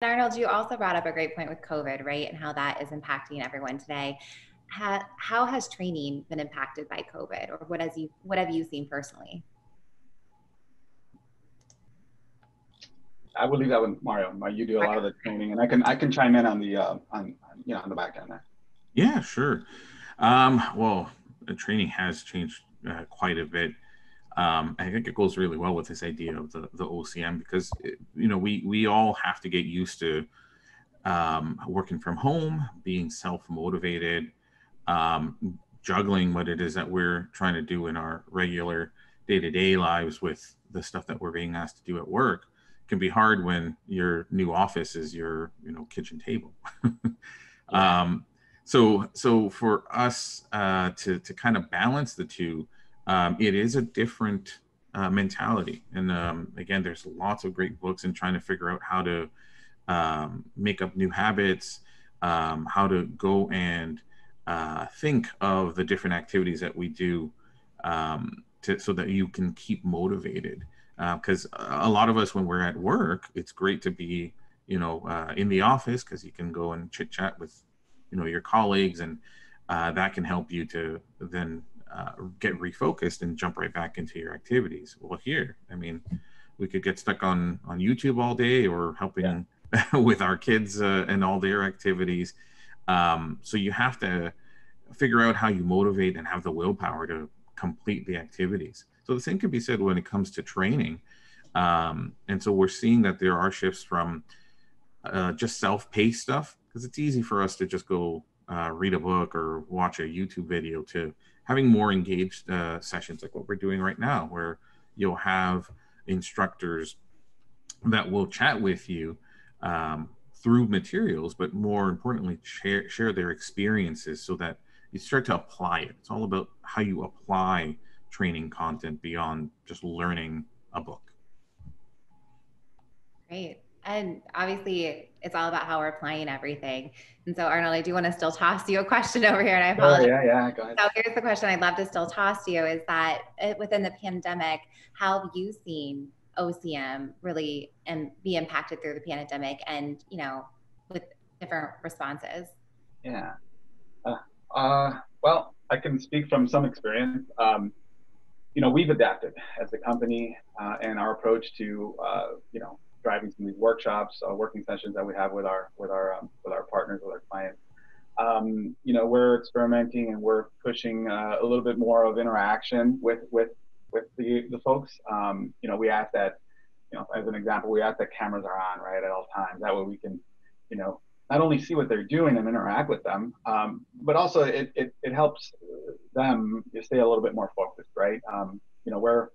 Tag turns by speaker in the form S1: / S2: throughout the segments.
S1: Arnold, you also brought up a great point with COVID, right? And how that is impacting everyone today. How, how has training been impacted by COVID or what has you what have you seen personally?
S2: I will leave that with Mario. You do a lot of the training, and I can I can chime in on the uh, on you know on the back end there.
S3: Yeah, sure. Um, well, the training has changed uh, quite a bit. Um, I think it goes really well with this idea of the, the OCM because it, you know we we all have to get used to um, working from home, being self motivated, um, juggling what it is that we're trying to do in our regular day to day lives with the stuff that we're being asked to do at work can be hard when your new office is your you know kitchen table. Um, so so for us uh, to to kind of balance the two um, it is a different uh, mentality. And um, again there's lots of great books in trying to figure out how to um, make up new habits um, how to go and uh, think of the different activities that we do um, to, so that you can keep motivated. Because uh, a lot of us when we're at work it's great to be you know uh, in the office because you can go and chit chat with you know your colleagues and uh, that can help you to then uh, get refocused and jump right back into your activities well here i mean we could get stuck on on youtube all day or helping yeah. with our kids uh, and all their activities um, so you have to figure out how you motivate and have the willpower to complete the activities so the same can be said when it comes to training. Um, and so we're seeing that there are shifts from uh, just self-paced stuff because it's easy for us to just go uh, read a book or watch a YouTube video to having more engaged uh, sessions like what we're doing right now, where you'll have instructors that will chat with you um, through materials, but more importantly, share, share their experiences so that you start to apply it. It's all about how you apply training content beyond just learning a book.
S1: Great. And obviously, it's all about how we're applying everything. And so, Arnold, I do want to still toss you a question over here, and I apologize.
S2: Oh, yeah, yeah, go ahead.
S1: So, here's the question I'd love to still toss to you: Is that uh, within the pandemic, how have you seen OCM really and be impacted through the pandemic, and you know, with different responses?
S2: Yeah. Uh, uh, well, I can speak from some experience. Um, you know, we've adapted as a company uh, and our approach to, uh, you know, driving some of these workshops, uh, working sessions that we have with our with our um, with our partners, with our clients. Um, you know, we're experimenting and we're pushing uh, a little bit more of interaction with with with the the folks. Um, you know, we ask that, you know, as an example, we ask that cameras are on right at all times. That way we can, you know, not only see what they're doing and interact with them, um, but also it, it, it helps them stay a little bit more focused, right? Um, you know, where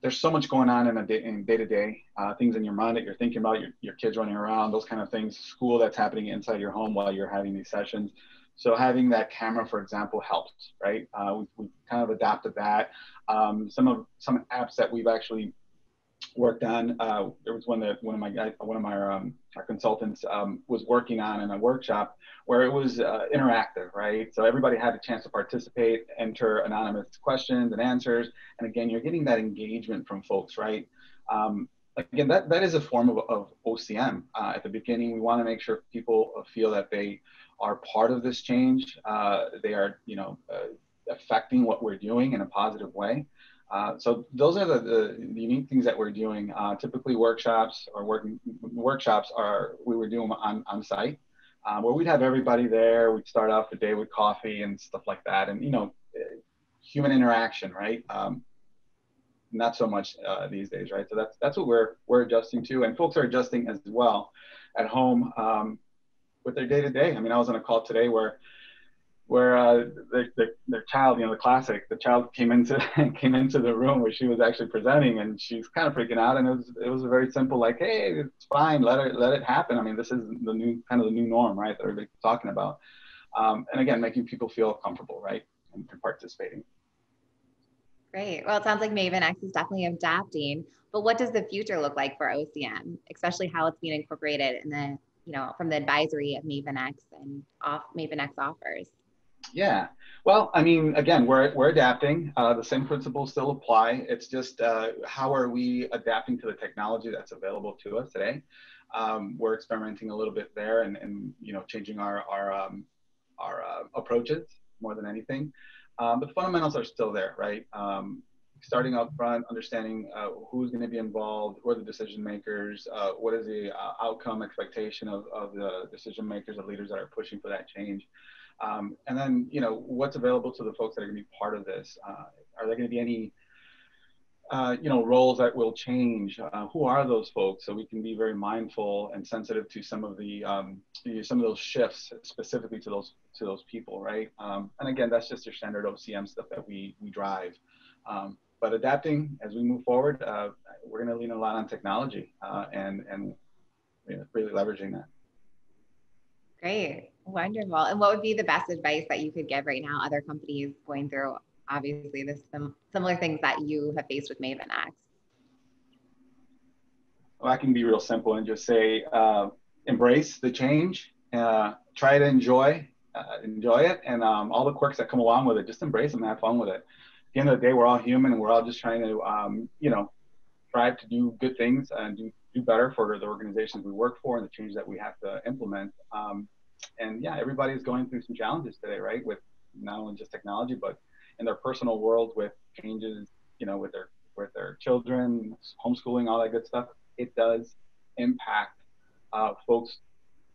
S2: there's so much going on in a day in day to day things in your mind that you're thinking about, your, your kids running around, those kind of things, school that's happening inside your home while you're having these sessions. So having that camera, for example, helps, right? Uh, we, we kind of adapted that. Um, some of some apps that we've actually worked on. Uh, there was one that one of my guys, one of my um, our consultants um, was working on in a workshop where it was uh, interactive, right? So everybody had a chance to participate, enter anonymous questions and answers, and again, you're getting that engagement from folks, right? Um, again, that, that is a form of, of OCM. Uh, at the beginning, we want to make sure people feel that they are part of this change. Uh, they are, you know, uh, affecting what we're doing in a positive way. Uh, so those are the, the, unique things that we're doing. Uh, typically workshops or working workshops are, we were doing on, on site uh, where we'd have everybody there. We'd start off the day with coffee and stuff like that. And, you know, human interaction, right? Um, not so much uh, these days, right? So that's, that's what we're, we're adjusting to. And folks are adjusting as well at home um, with their day to day. I mean, I was on a call today where where uh, the, the, their child, you know, the classic, the child came into came into the room where she was actually presenting, and she's kind of freaking out. And it was it was a very simple, like, hey, it's fine, let it let it happen. I mean, this is the new kind of the new norm, right? That everybody's talking about. Um, and again, making people feel comfortable, right, and, and participating.
S1: Great. Well, it sounds like MavenNext is definitely adapting. But what does the future look like for OCM, especially how it's being incorporated in the, you know, from the advisory of MavenNext and off MavenNext offers?
S2: Yeah. Well, I mean, again, we're, we're adapting. Uh, the same principles still apply. It's just uh, how are we adapting to the technology that's available to us today? Um, we're experimenting a little bit there and, and you know changing our our um, our uh, approaches more than anything. Um, but the fundamentals are still there, right? Um, starting up front, understanding uh, who's going to be involved, who are the decision makers, uh, what is the uh, outcome expectation of, of the decision makers, the leaders that are pushing for that change. Um, and then, you know, what's available to the folks that are going to be part of this? Uh, are there going to be any, uh, you know, roles that will change? Uh, who are those folks? So we can be very mindful and sensitive to some of the um, some of those shifts specifically to those to those people, right? Um, and again, that's just your standard OCM stuff that we we drive. Um, but adapting as we move forward, uh, we're going to lean a lot on technology uh, and and you know, really leveraging that.
S1: Great, wonderful. And what would be the best advice that you could give right now? Other companies going through obviously the sim- similar things that you have faced with MavenNext.
S2: Well, I can be real simple and just say, uh, embrace the change, uh, try to enjoy, uh, enjoy it, and um, all the quirks that come along with it. Just embrace them, and have fun with it At the end of the day, we're all human and we're all just trying to, um, you know, strive to do good things and do, do better for the organizations we work for and the change that we have to implement. Um, and yeah, everybody's going through some challenges today, right? With not only just technology, but in their personal world with changes, you know, with their with their children, homeschooling, all that good stuff. It does impact uh, folks'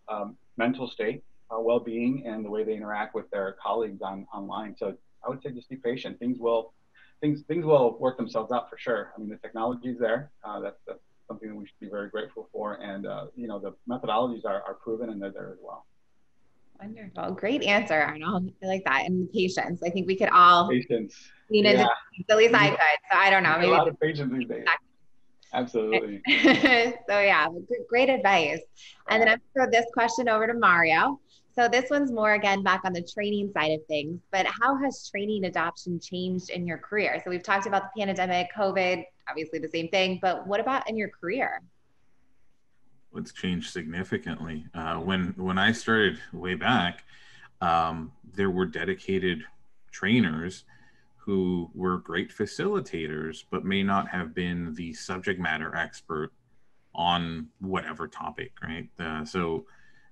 S2: um, mental state, uh, well-being, and the way they interact with their colleagues on online. So I would say just be patient. Things will things things will work themselves out for sure. I mean, the technology is there. Uh, that's, that's something that we should be very grateful for, and uh, you know the methodologies are, are proven and they're there as well.
S1: Wonderful, great answer, Arnold. I like that, and patience. I think we could all
S2: patience.
S1: lean yeah. at least I could. So I don't know.
S2: Maybe a lot of patience these days. Absolutely.
S1: so yeah, great advice. And then I'm gonna throw this question over to Mario. So this one's more again back on the training side of things, but how has training adoption changed in your career? So we've talked about the pandemic, COVID, obviously the same thing, but what about in your career?
S3: It's changed significantly. Uh, when when I started way back, um, there were dedicated trainers who were great facilitators, but may not have been the subject matter expert on whatever topic, right? Uh, so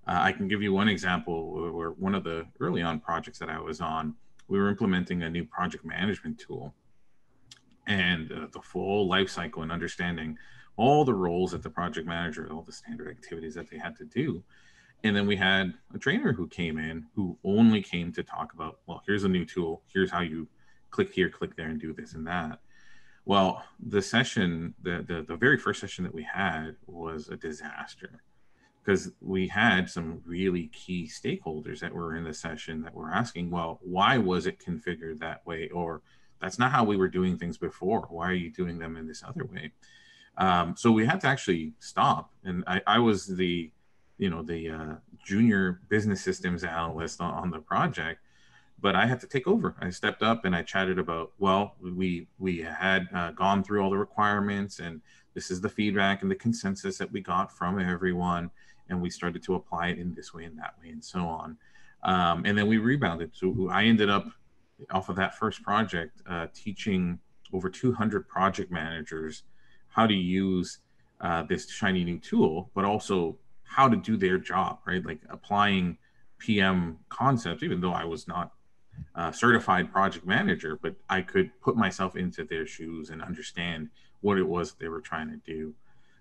S3: uh, I can give you one example where one of the early on projects that I was on, we were implementing a new project management tool and uh, the full life cycle and understanding all the roles that the project manager, all the standard activities that they had to do. And then we had a trainer who came in who only came to talk about, well, here's a new tool. Here's how you click here, click there, and do this and that. Well, the session, the, the, the very first session that we had was a disaster because we had some really key stakeholders that were in the session that were asking, well, why was it configured that way? Or that's not how we were doing things before. Why are you doing them in this other way? Um, so we had to actually stop. And I, I was the, you know, the uh, junior business systems analyst on, on, the project, but I had to take over. I stepped up and I chatted about, well, we we had uh, gone through all the requirements and this is the feedback and the consensus that we got from everyone and we started to apply it in this way and that way and so on. Um, and then we rebounded. So I ended up off of that first project uh, teaching over 200 project managers how to use uh, this shiny new tool, but also how to do their job, right? Like applying PM concepts, even though I was not a certified project manager, but I could put myself into their shoes and understand what it was they were trying to do.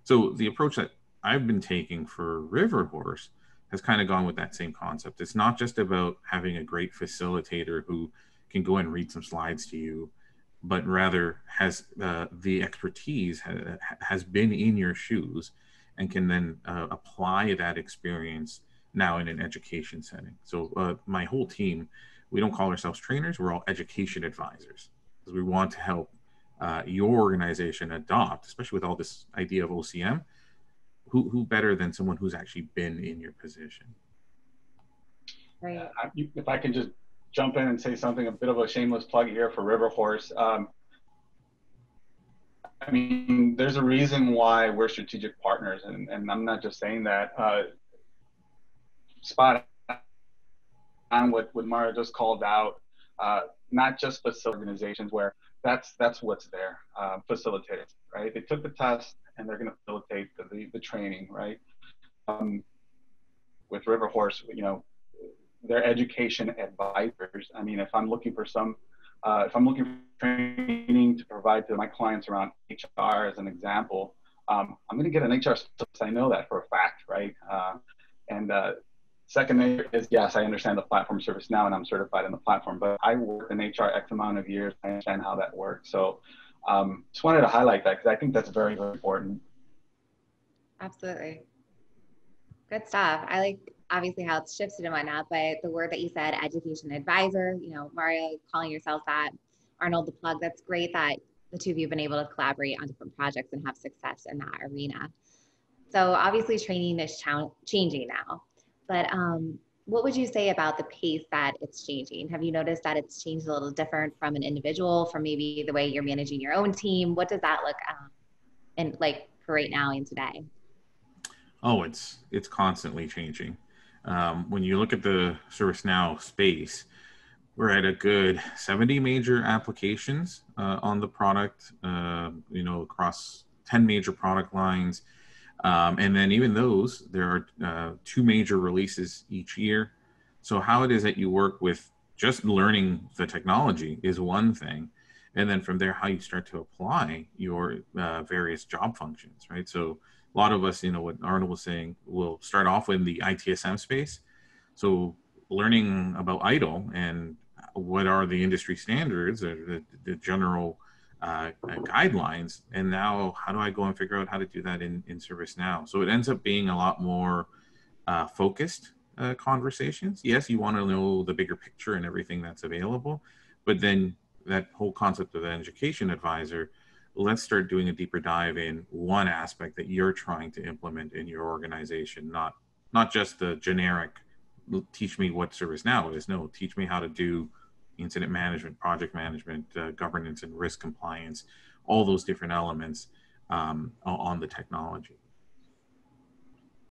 S3: So the approach that I've been taking for River Horse has kind of gone with that same concept. It's not just about having a great facilitator who can go and read some slides to you, but rather has uh, the expertise ha- has been in your shoes and can then uh, apply that experience now in an education setting. So uh, my whole team, we don't call ourselves trainers; we're all education advisors because we want to help uh, your organization adopt, especially with all this idea of OCM who who better than someone who's actually been in your position?
S1: Right.
S2: Uh, if I can just jump in and say something, a bit of a shameless plug here for River Horse. Um, I mean, there's a reason why we're strategic partners, and, and I'm not just saying that. Uh, spot on what, what Mara just called out, uh, not just facility organizations where that's that's what's there, uh, facilitators, right? They took the test, and they're going to facilitate the, the, training, right? um, with River Horse, you know, their education advisors. I mean, if I'm looking for some, uh, if I'm looking for training to provide to my clients around HR as an example, um, I'm going to get an HR specialist. I know that for a fact, right? Uh, and uh, second is yes, I understand the platform ServiceNow, and I'm certified in the platform. But I worked in HR X amount of years. I understand how that works. So um, just wanted to highlight that because I think that's very, very important.
S1: Absolutely. Good stuff. I like obviously how it's shifted and whatnot, but the word that you said, education advisor, you know, Mario calling yourself that, Arnold the plug, that's great that the two of you have been able to collaborate on different projects and have success in that arena. So obviously training is ch- changing now, but um, what would you say about the pace that it's changing? Have you noticed that it's changed a little different from an individual, from maybe the way you're managing your own team? What does that look um, and like for right now and today?
S3: Oh, it's it's constantly changing. Um, when you look at the ServiceNow space, we're at a good 70 major applications uh, on the product, uh, you know, across 10 major product lines. Um, and then even those, there are uh, two major releases each year. So how it is that you work with just learning the technology is one thing. And then from there, how you start to apply your uh, various job functions, right? So a lot of us, you know, what Arnold was saying, will start off in the ITSM space. So learning about ITIL and what are the industry standards or the, the general uh, guidelines, and now how do I go and figure out how to do that in, in ServiceNow? So it ends up being a lot more uh, focused uh, conversations. Yes, you want to know the bigger picture and everything that's available, but then that whole concept of an education advisor let's start doing a deeper dive in one aspect that you're trying to implement in your organization not not just the generic teach me what ServiceNow is. No teach me how to do incident management project management uh, governance and risk compliance all those different elements um, on the technology